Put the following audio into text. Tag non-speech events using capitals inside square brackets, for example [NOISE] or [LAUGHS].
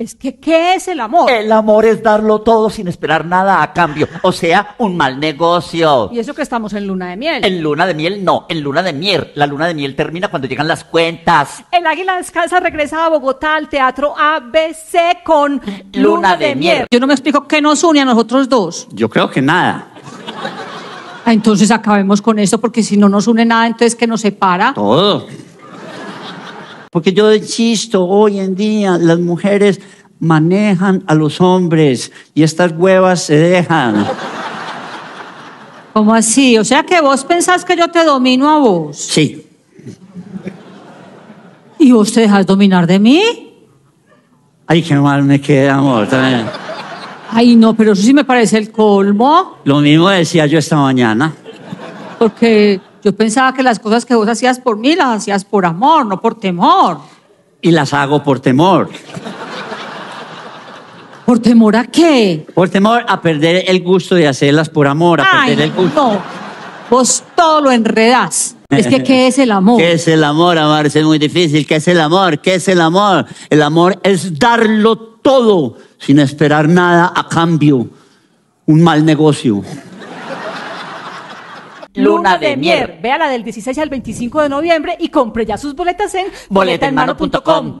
Es que, ¿qué es el amor? El amor es darlo todo sin esperar nada a cambio. O sea, un mal negocio. Y eso que estamos en luna de miel. En luna de miel, no, en luna de miel. La luna de miel termina cuando llegan las cuentas. El águila descalza regresa a Bogotá al teatro ABC con Luna de miel. Yo no me explico qué nos une a nosotros dos. Yo creo que nada. Ah, Entonces acabemos con esto, porque si no nos une nada, entonces ¿qué nos separa? Todo. Porque yo insisto, hoy en día las mujeres manejan a los hombres y estas huevas se dejan. ¿Cómo así? O sea que vos pensás que yo te domino a vos. Sí. ¿Y vos te dejas dominar de mí? Ay, qué mal me queda, amor. también. Ay, no, pero eso sí me parece el colmo, Lo mismo decía yo esta mañana. porque yo pensaba que las cosas que vos hacías por mí las hacías por amor, no por temor. Y las hago por temor. ¿Por temor a qué? Por temor a perder el gusto de hacerlas por amor, a Ay, perder el gusto. no. Vos todo lo enredás. Es que, ¿qué es el amor? [LAUGHS] ¿Qué es el amor, amarse? Es muy difícil. ¿Qué es el amor? ¿Qué es el amor? El amor es darlo todo sin esperar nada a cambio. Un mal negocio. Luna de miel. Vea la del 16 al 25 de noviembre y compre ya sus boletas en Boletaenmano.com.